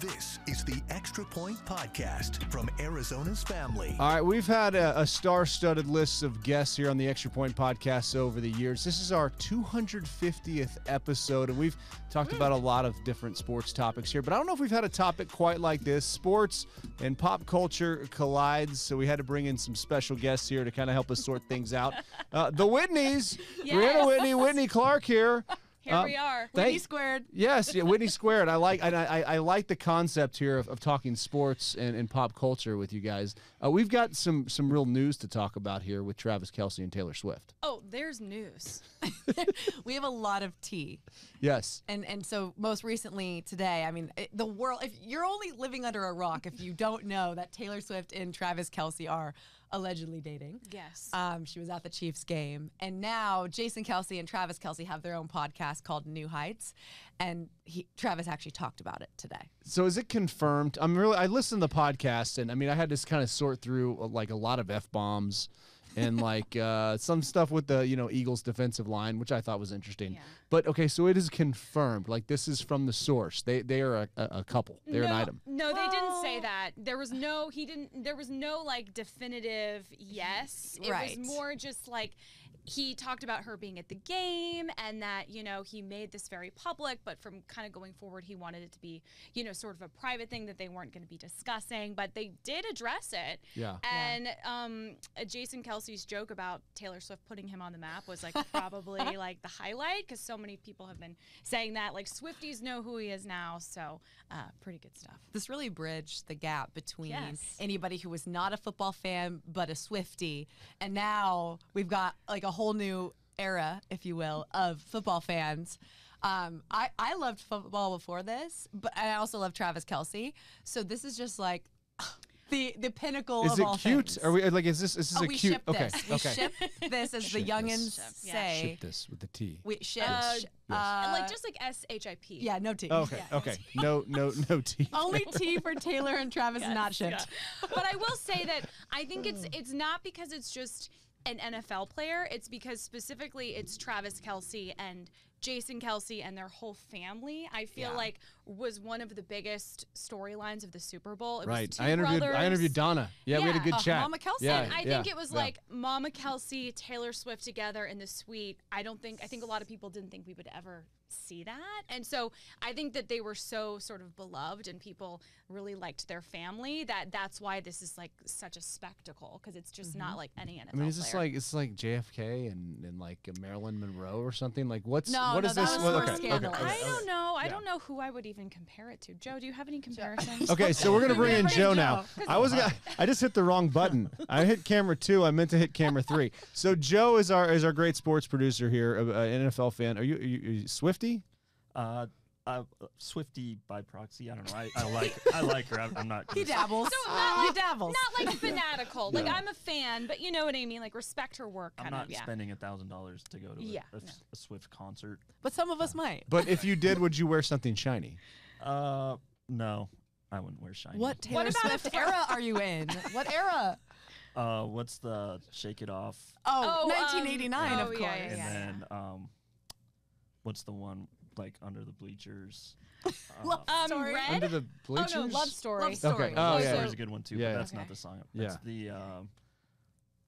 This is the Extra Point Podcast from Arizona's family. All right, we've had a, a star-studded list of guests here on the Extra Point podcast over the years. This is our 250th episode, and we've talked about a lot of different sports topics here. But I don't know if we've had a topic quite like this. Sports and pop culture collides, so we had to bring in some special guests here to kind of help us sort things out. Uh, the Whitneys, Briana Whitney, Whitney Clark here. Here we are. Thank- Whitney squared. Yes, yeah, Whitney Squared. I like, and I, I, I like the concept here of, of talking sports and, and pop culture with you guys. Uh, we've got some some real news to talk about here with Travis Kelce and Taylor Swift. Oh, there's news. We have a lot of tea. Yes, And and so most recently today, I mean, it, the world. If you're only living under a rock, if you don't know that Taylor Swift and Travis Kelce are allegedly dating. Yes. Um, she was at the Chiefs game, and now Jason Kelce and Travis Kelce have their own podcast called New Heights, and he, Travis actually talked about it today. So is it confirmed? I'm really. I listened to the podcast, and I mean, I had to kind of sort through uh, like a lot of f bombs, and like uh, some stuff with the you know Eagles defensive line, which I thought was interesting. Yeah. But okay, so it is confirmed. Like this is from the source. They they are a, a, a couple. They're no, an item. No, they didn't say that. There was no. He didn't. There was no like definitive yes. It Right. was more just like he talked about her being at the game and that you know he made this very public, but from kind of going forward, he wanted it to be you know sort of a private thing that they weren't going to be discussing. But they did address it. Yeah. And um, uh, Jason Kelce's joke about Taylor Swift putting him on the map was like probably like the highlight because so many people have been saying that. Like Swifties know who he is now, so uh, pretty good stuff. This really bridged the gap between Yes. anybody who was not a football fan but a Swiftie, and now we've got like a whole new era, if you will, of football fans. Um, I I loved football before this, but I also love Travis Kelce. So this is just like the the pinnacle Is of it cute? things. Are we like? Is this is this oh, a we cute? ship okay, this. We okay. ship this, as the youngins this. Yeah. say. Ship this with the T. We ship. Uh, yes. uh, like just like S H I P. yeah, no T. Okay, Yeah. okay. No, no, no T. Only T for Taylor and Travis is not shipped. but I will say that I think it's it's not because it's just an NFL player. It's because specifically it's Travis Kelce and Jason Kelce and their whole family. I feel Yeah. like was one of the biggest storylines of the Super Bowl. It was Right. I interviewed. brothers. I interviewed Donna. Yeah, we had a Yeah. good Uh, chat. Mama Kelce. Yeah, I yeah, think it was yeah. like Mama Kelce, Taylor Swift together in the suite. I don't think I think a lot of people didn't think we would ever see that. And so I think that they were so sort of beloved and people really liked their family that that's why this is like such a spectacle because it's just not like any NFL I mean, is this player. like it's like JFK and, and like Marilyn Monroe or something? Like what's No, what no, is this? okay, okay, okay, I don't know. I Yeah. don't know who I would even compare it to. Joe, do you have any comparisons? Okay, so we're gonna bring in Joe now. I was gonna, I just hit the wrong button. I hit camera two. I meant to hit camera three. So Joe is our is our great sports producer here, uh, an NFL fan. Are you, are you, are you Swiftie? Uh, uh, Swiftie by proxy. I don't know. I, I like I like her. I'm, I'm not. He dabbles. So not he like, dabbles. not like fanatical. Like Yeah. I'm a fan, but you know what I mean. Like respect her work, I'm kind not of. Yeah. spending a thousand dollars to go to a, Yeah, a, no. a Swift concert. but some of us might. But if you did, would you wear something shiny? Uh, no, I wouldn't wear shiny. What Taylor about Swift era are you in? What era? Uh, what's the Shake It Off? Oh, Oh, um, 1989, oh, of course. yeah, yeah, and yeah. then um, what's the one like under the bleachers? Love Um, story. Red? Under the bleachers. Oh no, love story. Love Story. Okay. Oh Love yeah. Story's a good one too, Yeah, but yeah. that's Okay. not the song. Yeah. The um,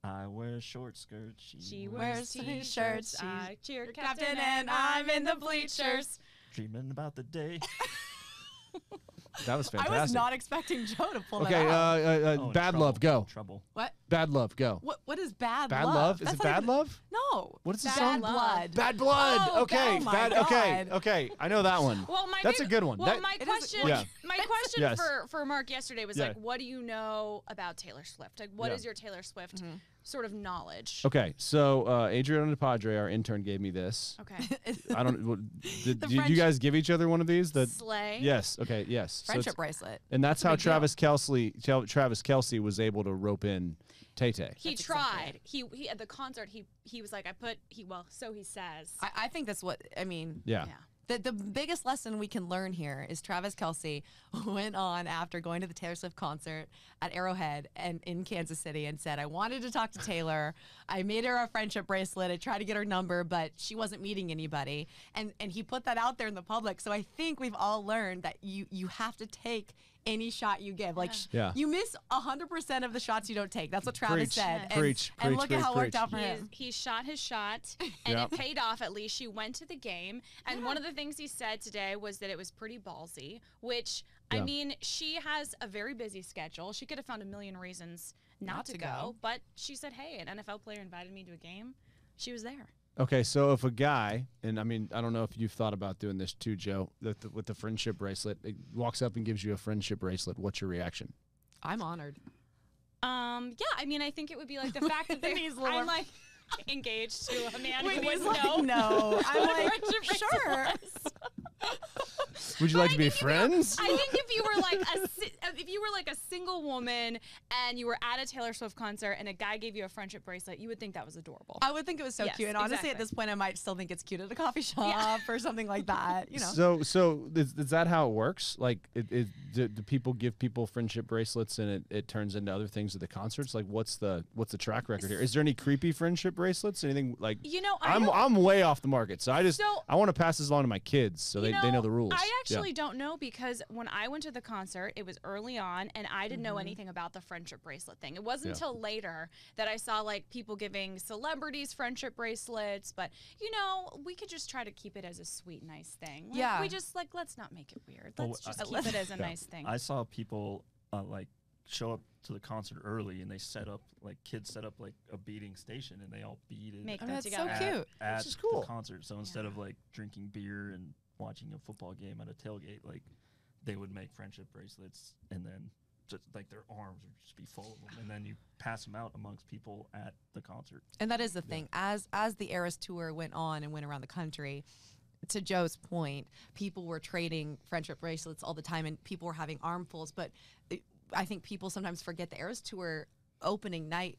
I wear short skirts. She, She wears wears t-shirts, t-shirts. I cheer captain, captain and and I'm I'm in the bleachers. dreaming about the day. That was fantastic. I was not expecting Joe to pull okay. that Uh, out. uh, uh, Oh, bad trouble, love. Go. Trouble. what? Bad love. Go. What? What is bad, love? Bad love? love. Is That's it bad even- love? No. What is the song? bad song? blood. Bad blood. Oh, okay. oh my bad. Okay. God. Okay. I know that one. Well, my That's big- a good one. Well, That- my It is a- question, Yeah. my question Yes. for for Mark yesterday was Yeah. like, what do you know about Taylor Swift? Like, what is Yeah. your Taylor Swift Mm-hmm. Sort of knowledge? Okay. So uh, Adriana Padre, our intern, gave me this. Okay. I don't. what- Did, The did you French- guys give each other one of these? The Slay. yes. Okay. Yes. So Friendship it's- bracelet. and that's how big deal. Travis Kelce, Travis Kelce was able to rope in Tay Tay. He That's exactly tried. He he at the concert. He he was like, I put he well, so he says. I, I think that's what I mean. Yeah. Yeah. The, the biggest lesson we can learn here is Travis Kelce went on after going to the Taylor Swift concert at Arrowhead and in Kansas City and said, I wanted to talk to Taylor. I made her a friendship bracelet. I tried to get her number, but she wasn't meeting anybody. And and he put that out there in the public. So I think we've all learned that you you have to take any shot you give. Like Yeah. you miss 100% of the shots you don't take. That's what Travis Preach. said. And, Preach, and preach, look preach, at how it worked out for He, him. he shot his shot and Yep. it paid off at least. She went to the game. And one of the things he said today was that it was pretty ballsy, which I mean, she has a very busy schedule. She could have found a million reasons not, Not to, to go, go. but she said, "Hey, an NFL player invited me to a game." She was there. Okay, so if a guy, and I mean, I don't know if you've thought about doing this too, Joe, that the, with the friendship bracelet, it walks up and gives you a friendship bracelet. What's your reaction? I'm honored. Um, yeah, I mean, I think it would be like the fact that they, Whitney's I'm like engaged to a man who Whitney's would like, know. no. I'm like, Friendship sure. Would you But like I to be think you were- friends? I think if you were like a if you were like a single woman and you were at a Taylor Swift concert and a guy gave you a friendship bracelet, you would think that was adorable. I would think it was so Yes, cute. And honestly, at this point, I might still think it's cute at a coffee shop or something like that. You know. So, so is, is that how it works? Like, it, it, do, do people give people friendship bracelets and it, it turns into other things at the concerts? Like, what's the what's the track record here? Is there any creepy friendship bracelets? Anything like? You know, I I'm I'm way off the market, so I just So- I want to pass this along to my kids so they, You they know the rules. I Yeah. actually don't know because when I went to the concert, it was early on, and I didn't know mm-hmm. anything about the friendship bracelet thing. It wasn't Yeah. until later that I saw like people giving celebrities friendship bracelets. But you know, we could just try to keep it as a sweet, nice thing. Like, Yeah. we just like let's not make it weird. Let's I- just keep it as a nice thing. I saw people uh, like show up to the concert early, and they set up like kids set up like a beating station, and they all beaded Make Oh, them that's so together. at, cute. at is cool. the concert. So instead of like drinking beer and watching a football game at a tailgate, like they would make friendship bracelets, and then just like their arms would just be full of them, and then you pass them out amongst people at the concert. And that is the thing. As as the Eras tour went on and went around the country, to Joe's point, people were trading friendship bracelets all the time, and people were having armfuls. But it- I think people sometimes forget the Eras tour opening night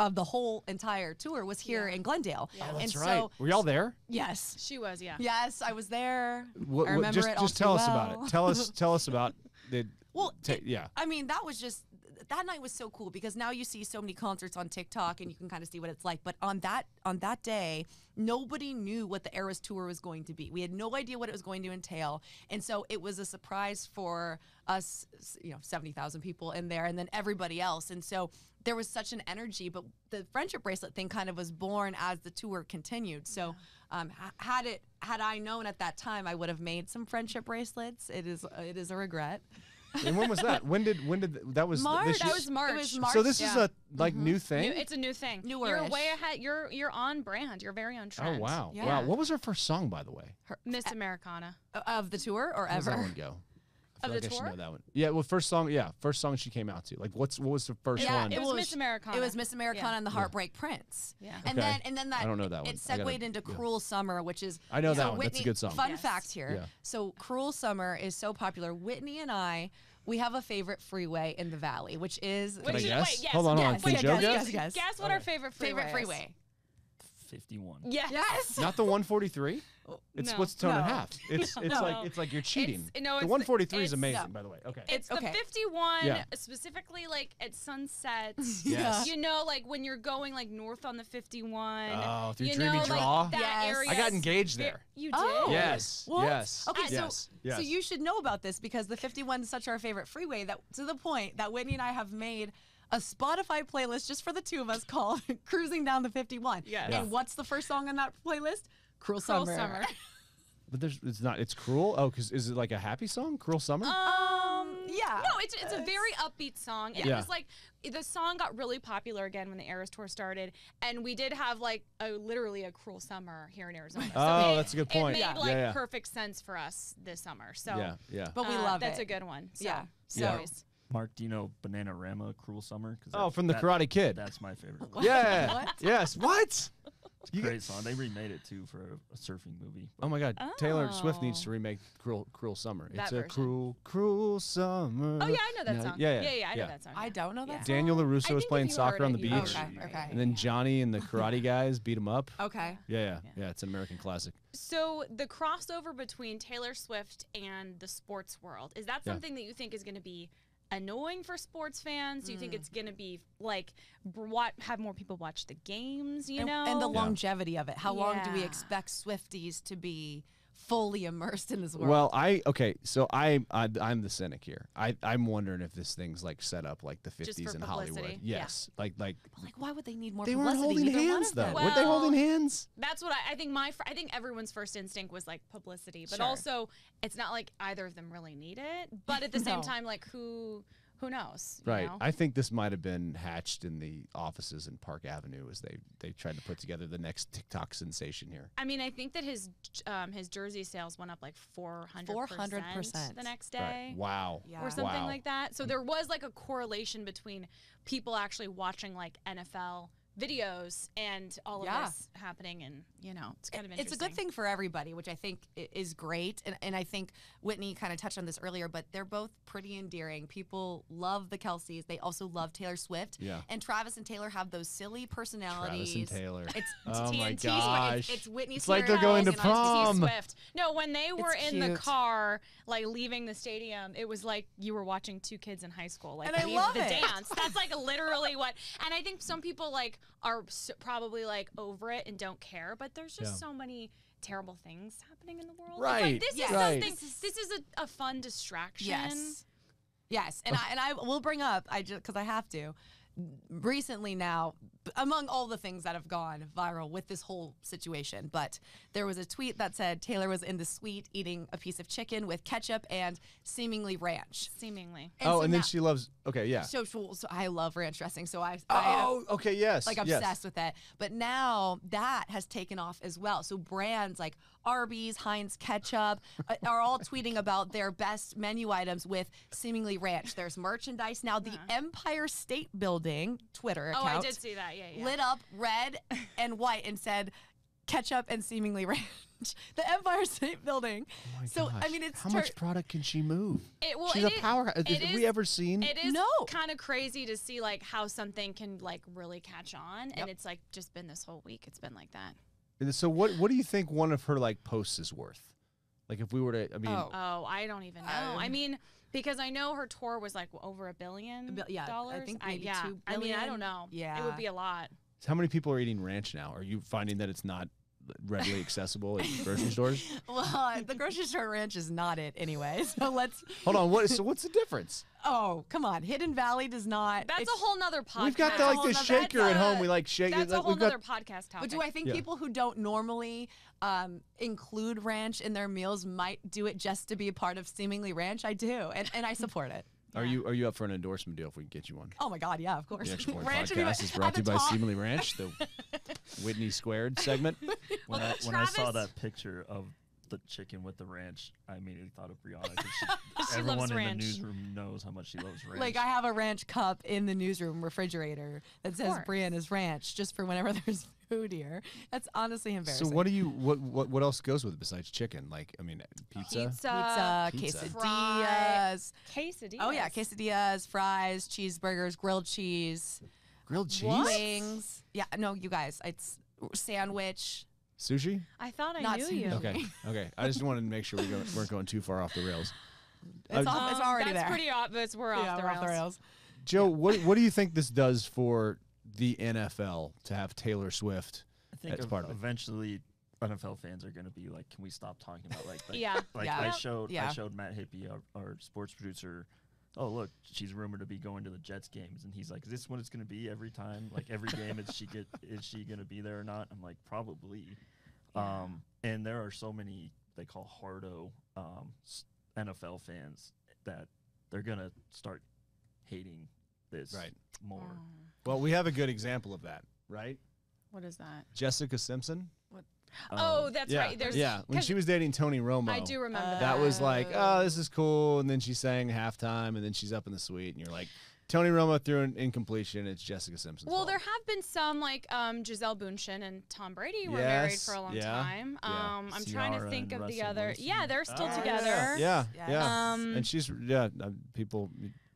of the whole entire tour was here Yeah. in Glendale. Yeah. Oh, that's and right. so Were y'all there? yes, she was, yeah. yes, I was there. What, I remember just it all just too tell us well. about it. Tell us tell us about the. Well, ta- it- yeah. I mean, that was just that night was so cool because now you see so many concerts on TikTok and you can kind of see what it's like. But on that on that day, nobody knew what the Eras tour was going to be. We had no idea what it was going to entail, and so it was a surprise for us. You know, seventy thousand people in there, and then everybody else, and so. There was such an energy, but the friendship bracelet thing kind of was born as the tour continued. So, um, h- had it had I known at that time, I would have made some friendship bracelets. It is it is a regret. And when was that? When did when did that was March. this That year- was March. It was March. So this is yeah. a like new mm-hmm. thing. New- it's a new thing. You're Newer-ish. way ahead. You're you're on brand. You're very on oh trend. wow, Yeah. wow! What was her first song, by the way? Miss Americana. of the tour or How does that ever. one go? I Of feel the I should tour? know that one. Yeah, well, first song. Yeah, first song she came out to. Like, what's what was the first Yeah, one? it was Well, Miss Americana. It was Miss Americana Yeah. and the Heartbreak Prince. Yeah. And Okay. then and then that I don't know that one. it I gotta- segued into yeah. Cruel Summer, which is I know so that one. That's a Whitney- good song. Fun Yes. fact here. Yeah. So Cruel Summer is so popular. Whitney and I, we have a favorite freeway in the valley, which is Can Which is- guess? wait, yes, Hold on, hold on. yes, Can yes, Joe yes, guess? yes, yes. Guess what our favorite freeway favorite freeway. Fifty-one. Yes. Yes. Not the 143. It's No. what's tone and a half. It's it's No. like it's like you're cheating. It's- no, the it's- 143 is it's- amazing, no. by the way. Okay. It's the Okay. 51, Yeah. specifically like at sunset. Yes. You know, like when you're going like north on the 51. Oh, through you Dreamy know, Draw? Like, that Yes. area. I got engaged Ve- there. You did? Oh. Yes. What? Yes. Okay, so yes. yes. so you should know about this because the 51 is such our favorite freeway that to the point that Whitney and I have made a Spotify playlist just for the two of us called Cruising Down the 51. Yes. Yeah. And what's the first song on that playlist? Cruel, Cruel Summer. Summer. But there's it's not it's cruel. Oh, cuz is it like a happy song? Cruel Summer? Um, yeah. No, it's it's a very upbeat song. And Yeah. It was like the song got really popular again when the Eras tour started, and we did have like a literally a cruel summer here in Arizona. So Oh, it- that's a good point. It made Yeah. like Yeah, yeah. perfect sense for us this summer. So yeah, yeah. But we uh, love that's it. a good one. So, Yeah. so Yeah. always. Mark, do you know Bananarama, Cruel Summer? 'Cause Oh, from the that- Karate Kid. That's my favorite. Yeah. What? Yes. What? You Great song. They remade it too for a, a surfing movie. Oh my God, Taylor Swift needs Oh. to remake "Cruel Cruel Summer." That it's a cruel, cruel summer. Oh yeah, I know that No, song. Yeah, yeah, yeah, I know that song. I don't know that Yeah. song. Daniel I LaRusso was playing soccer heard on the beach. Okay, okay. and then Johnny and the Karate Guys beat him up. Okay. Yeah, yeah, Yeah. yeah. It's an American classic. So the crossover between Taylor Swift and the sports world is that Yeah. something that you think is going to be annoying for sports fans? Do you Mm. think it's going to be like what have more people watch the games? You and, know, and the Yeah. longevity of it. How long do we expect Swifties to be fully immersed in this world? Well, I okay, so I, I I'm the cynic here. I I'm wondering if this thing's like set up like the Just 50s for in Hollywood. publicity? Yeah. Yes, like like like, why would they need more they weren't holding Neither hands though. them. Weren't they holding hands? That's what I, I think. My I think everyone's first instinct was like publicity, but Sure. also it's not like either of them really need it. But at the same time, like who who knows? you Right. know? I think this might have been hatched in the offices in Park Avenue as they they tried to put together the next TikTok sensation here. I mean, I think that his um, his jersey sales went up like four hundred 400%. the next Right. day. Wow. Yeah. Or something Wow. like that. So there was like a correlation between people actually watching like NFL videos and all of Yeah. this happening, and you know, it's kind of it's a good thing for everybody, which I think is great. And, and I think Whitney kind of touched on this earlier, but they're both pretty endearing. People love the Kelces. They also love Taylor Swift. Yeah. And Travis and Taylor have those silly personalities. Travis and Taylor. It's oh my gosh. It's, it's Whitney It's like they're going to prom. Swift. No, when they were It's in the car, like leaving the stadium, it was like you were watching two kids in high school, like And I leave love the it. dance. That's like literally what. And I think some people like are s probably like over it and don't care, but there's just Yeah. so many terrible things happening in the world. Right, Like, this Yes. is right. something. This is a, a fun distraction. Yes. Yes, and oh. I and I will bring up I just because I have to. Recently, now b- among all the things that have gone viral with this whole situation, but there was a tweet that said Taylor was in the suite eating a piece of chicken with ketchup and seemingly ranch. Seemingly. oh, so and then now- she loves. Okay, yeah. So, so, so I love ranch dressing, so I, I Oh, okay, yes. like yes. obsessed with it. But now that has taken off as well. So brands like Arby's, Heinz ketchup uh, are all tweeting about their best menu items with seemingly ranch. There's merchandise now. The Empire State Building Twitter Oh, I did see that. Yeah, yeah. lit up red and white and said ketchup and seemingly ranch. The Empire State Building. Oh my so I mean, it's how tur- much product can she move? It, well, She's it a is- powerhouse. it Have we ever seen? It is No. kind of crazy to see like how something can like really catch on, and it's like just been this whole week. It's been like that. And so what? What do you think one of her like posts is worth? Like if we were to, I mean, Oh. Oh, I don't even know. I Um, mean, because I know her tour was like over a billion A bil- yeah, I think maybe yeah. two I mean, I don't know. Yeah, it would be a lot. how many people are eating ranch now? Are you finding that it's not readily accessible at grocery stores? Well, the grocery store ranch is not it anyway. So let's. Hold on. What? So what's the difference? Oh, come on. Hidden Valley does not. That's a whole nother podcast. We've got the, like the shaker at home. a- We like shake. That's like, a whole we've got- nother podcast topic. But do I think Yeah. people who don't normally um, include ranch in their meals might do it just to be a part of seemingly ranch? I do, and, and I support it. Are you are you up for an endorsement deal if we can get you one? Oh my God, yeah, of course. The Extra Point Ranch would be my- podcast is brought to you by top. Seemingly Ranch, the Whitney Squared segment. When, Well, I, when I saw that picture of the chicken with the ranch, I immediately thought of Briana. 'cause She, She everyone loves in ranch. the newsroom knows how much she loves ranch. Like I have a ranch cup in the newsroom refrigerator that says. Briana's Ranch, just for whenever there's food here. That's honestly embarrassing. So what do you what what what else goes with it besides chicken? Like I mean, pizza. pizza, Pizza, Pizza. quesadillas. quesadillas? Oh yeah, quesadillas, fries, cheeseburgers, grilled cheese, grilled cheese, wings. Yeah, no, you guys, it's sandwich. Sushi. I thought I Not knew too you. Okay, okay. I just wanted to make sure we go, weren't going too far off the rails. It's, Uh, off, it's Um, already that's there. pretty obvious. We're off, yeah, the we're rails. off the rails. Joe, what what do you think this does for the NFL to have Taylor Swift? I think That's ev- part of it. eventually NFL fans are going to be like, can we stop talking about like, like Yeah. like Yeah. I showed Yeah. I showed Matt Hippie, our, our sports producer. Oh look, she's rumored to be going to the Jets games, and he's like, "Is this what it's going to be every time? Like every game, is she get is she going to be there or not?" I'm like, "Probably." Um, and there are so many they call hardo um, NFL fans that they're gonna start hating this Right. more. Oh, Well, we have a good example of that, right? what is that? Jessica Simpson. oh, Um, that's yeah, right. There's yeah. when she was dating Tony Romo, I do remember Uh, that. that was like, Oh. oh, this is cool. And then she sang halftime, and then she's up in the suite, and you're like, Tony Romo threw an incompletion. It's Jessica Simpson. Well, there have been some like um, Gisele Bündchen and Tom Brady were married for a long yeah, time. yeah. Um, I'm trying to think and of the other. Wilson. Yeah, they're still Oh, together. Yeah, Yes. yeah. Um, and she's yeah. uh, People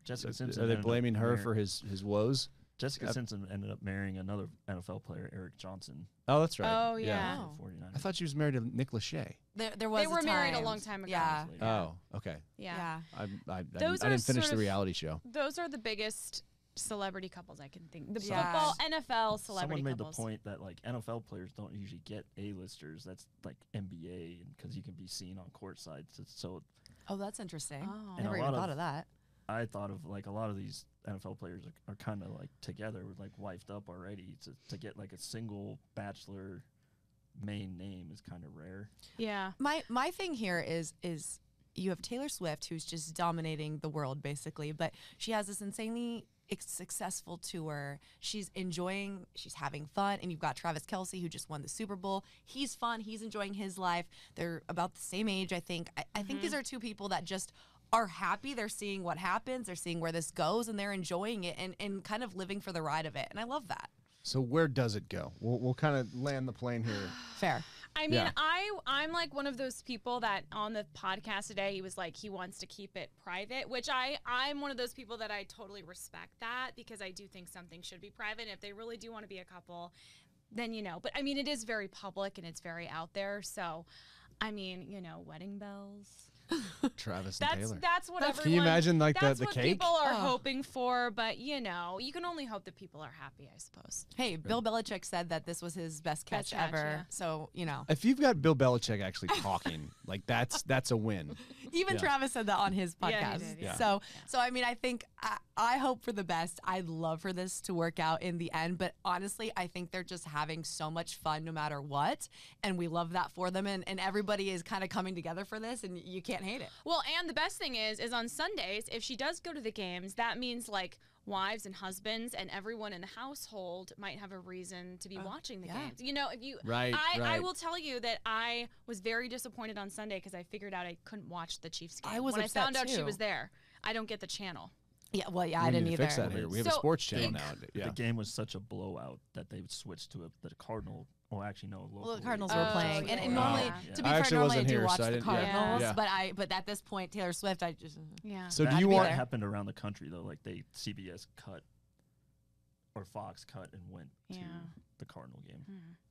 Jessica Simpson. are they blaming her for his his woes? Jessica Yep. Simpson ended up marrying another NFL player, Eric Johnson. Oh, that's right. Oh, yeah. Oh. for 49ers. I thought she was married to Nick Lachey. There, there was. They were a married a long time ago. Yeah. Oh, okay. Yeah. I, I, I, didn't, Those I didn't finish the reality show. Those are the biggest celebrity couples I can think. The Yeah. football, NFL celebrity Someone made couples. the point that like NFL players don't usually get A-listers. That's like NBA, because you can be seen on courtside. So, so Oh, that's interesting. Oh. And Never even lot thought of- of that. I thought of like a lot of these NFL players are, are kind of like together, like wifed up already. To to get like a single bachelor main name is kind of rare. Yeah. My my thing here is is you have Taylor Swift who's just dominating the world basically, but she has this insanely successful tour. She's enjoying, she's having fun, and you've got Travis Kelce who just won the Super Bowl. He's fun, he's enjoying his life. They're about the same age, I think. I, I think these mm-hmm. are two people that just are happy. They're seeing what happens, they're seeing where this goes, and they're enjoying it and, and kind of living for the ride of it. And I love that. So where does it go? We'll, we'll kind of land the plane here. Fair. I mean, Yeah. I I'm like one of those people that on the podcast today he was like he wants to keep it private, which I I'm one of those people that I totally respect that because I do think something should be private. And if they really do want to be a couple, then you know. But I mean, it is very public and it's very out there. So, I mean, you know, wedding bells. Travis and That's Taylor. that's what everyone. Can you imagine, like, the- that's the what cake? people are Oh. hoping for, but you know, you can only hope that people are happy, I suppose. Hey, Bill Belichick said that this was his best catch, Best catch, ever. yeah. So, you know. if you've got Bill Belichick actually talking, like that's that's a win. Even Yeah. Travis said that on his Yeah, he podcast. did, yeah. So, so I mean, I think I, I hope for the best. I'd love for this to work out in the end, but honestly, I think they're just having so much fun no matter what, and we love that for them. And, and everybody is kind of coming together for this, and you can't hate it. Well, and the best thing is, is on Sundays, if she does go to the games, that means like wives and husbands and everyone in the household might have a reason to be oh, watching the yeah. games. You know, if you, Right, I, I will tell you that I was very disappointed on Sunday because I figured out I couldn't watch the Chiefs game. I was when upset I found out she was there. I I don't get the channel. Yeah, well, yeah, We I didn't to either. fix that here. We have a sports channel now. Yeah. The game was such a blowout that they switched to it. The Cardinal, or actually no, Well, the Cardinals Oh, were playing, and, and normally, Yeah. to be I fair, normally I wasn't do here, watch so I the didn't- yeah. Cardinals, Yeah. but I, but at this point, Taylor Swift, I just Yeah. So Had do you want? there. Happened around the country though. Like they CBS cut or Fox cut and went to the Cardinal game.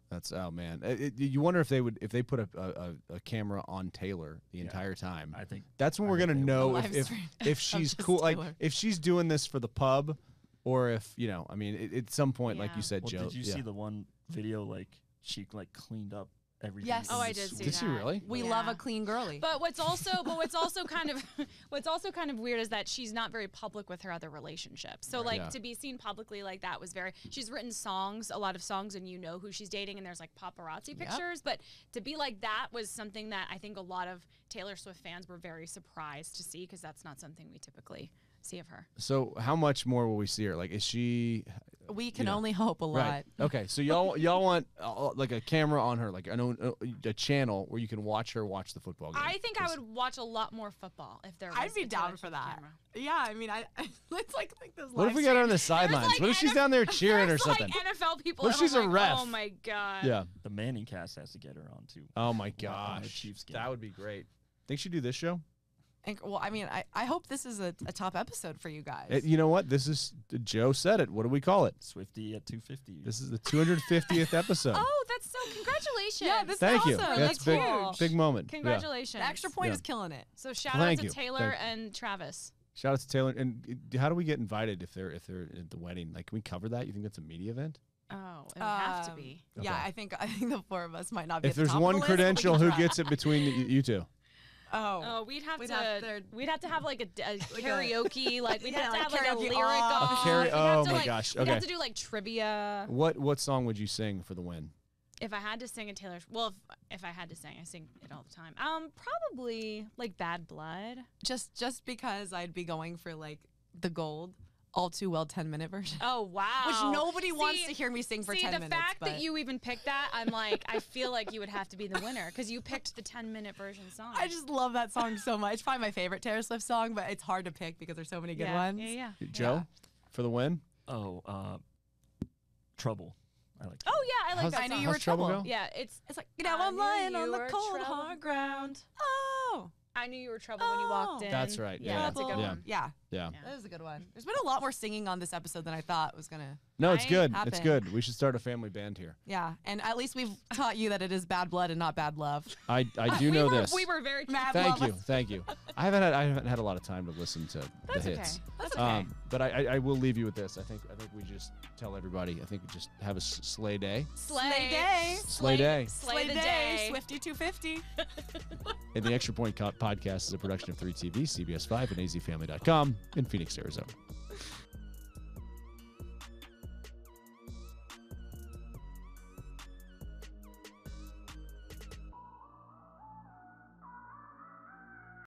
That's oh man. It- it- you wonder if they would if they put a, a, a camera on Taylor the Yeah. entire time. I think That's when I we're gonna know if if, if she's just cool. Like if she's doing this for the pub, or if you know. I mean, it, at some point, like you said, Well, Joe. did you yeah. see the one video like she like cleaned up everything? Yes. Oh, I did suite? see Did she that. really? we Yeah. love a clean girly. But what's also but what's also kind of what's also kind of weird is that she's not very public with her other relationships. So like Yeah. to be seen publicly like that was very she's written songs, a lot of songs and you know who she's dating and there's like paparazzi pictures, but to be like that was something that I think a lot of Taylor Swift fans were very surprised to see because that's not something we typically see of her. So how much more will we see her? Like, is she we can know. only hope a lot. right? Okay, so y'all y'all want uh, like a camera on her, like an uh, a channel where you can watch her watch the football game. I think I would watch a lot more football if there was I'd be a down for that. camera. Yeah, I mean, I it's like like those. What if we got her on the sidelines? like, what if she's NF down there cheering or something? Like NFL people. What if and I'm she's a like, ref? Oh my god. yeah. The ManningCast has to get her on too. Oh my on the gosh, Chiefs game. that would be great. Think she'd do this show? And, well, I mean, I, I hope this is a, a top episode for you guys. It- you know what? This is Joe said it. What do we call it? Swifty at 250. This is the 250th episode. Oh, that's so congratulations. Yeah, this is Thank you. awesome. That's That's big, huge. big moment. Yeah. Congratulations. the extra point Yeah. is killing it. So shout Thank out you. to Taylor Thank and Travis. Shout out to Taylor. And uh, how do we get invited if they're if they're at the wedding? Like, can we cover that? You think that's a media event? Oh, it would have to Um, be. Yeah, Okay. I think I think the four of us might not be. If at the there's top of one the list, credential, can who gets it between you, you two? Oh, Oh, we'd have We'd to. have to- we'd have to have like a karaoke. Like we'd Yeah, have to like have like a karaoke lyric off. off. A kara- We'd have oh to, my like- gosh, We'd okay. have to do like trivia. What what song would you sing for the win? If I had to sing a Taylor, well, if, if I had to sing, I sing it all the time. Um, probably like Bad Blood. just just because I'd be going for like the gold, all too well ten minute version. Oh wow! Which nobody wants to hear me sing for See, 10 the minutes. The fact but that you even picked that, I'm like, I feel like you would have to be the winner because you picked the 10 minute version song. I just love that song so much. It's probably my favorite Taylor Swift song, but it's hard to pick because there's so many good yeah, ones. Yeah, yeah. Joe? for the win. Oh, uh, trouble. I like. Oh yeah, I like How's- that I knew you were trouble trouble. Yeah, it's. It's like now I I'm lying on the cold trouble. hard ground. Oh, I knew you were trouble when you walked Oh. in. That's right, Yeah, yeah. that's a good Yeah. one. Yeah, Yeah. Yeah. that was a good one. There's been a lot more singing on this episode than I thought was gonna. No, it's Right? good. It's good. We should start a family band here. Yeah, and at least we've taught you that it is bad blood and not bad love. I I do we know were, this. We were very. Mad Thank love. you, thank you. I haven't had I haven't had a lot of time to listen to That's the okay. hits. That's okay. Um, but I, I, I will leave you with this. I think I think we just tell everybody. I think we just have a s- sleigh day. Slay day. Slay day. Slay, the day. Swifty 250. And the Extra Point Co- podcast is a production of 3TV, CBS5, and azfamily.com in Phoenix, Arizona.